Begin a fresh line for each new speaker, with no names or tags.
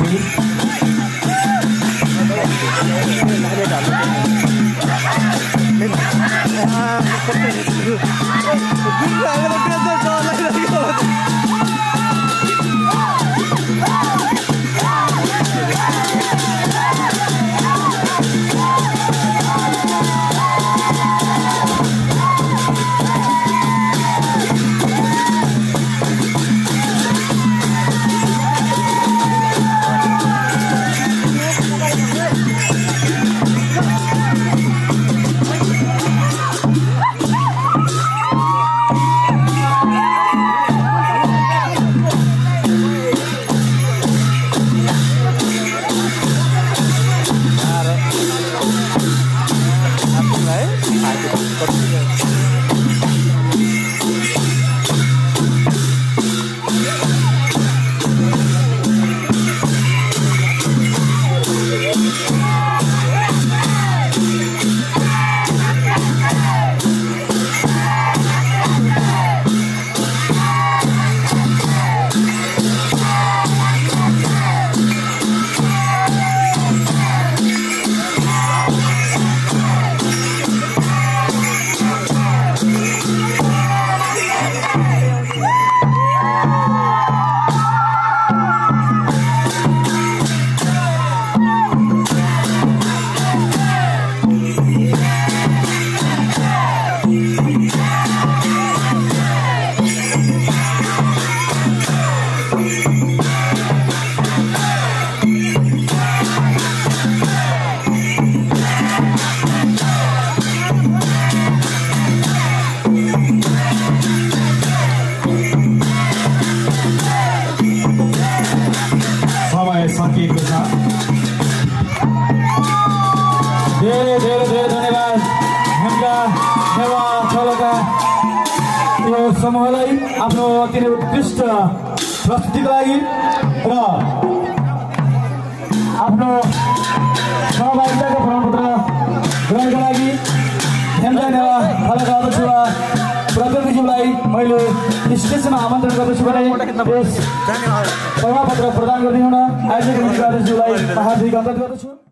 Obrigado. आफ्नो अति नै उत्कृष्ट प्रस्तुतिको लागि र आफ्नो सहभागिताको प्रमाणपत्र ग्रहणको लागि हेम्जा नेवा खलका अध्यक्ष प्रतिनिधिज्यूलाई मैले स्टेजमा आमन्त्रण गर्दछु भने यस प्रमाणपत्र प्रदान गरिदिनुहुन आयोजक अध्यक्षज्यूलाई हार्दिक अनुरोध गर्दछु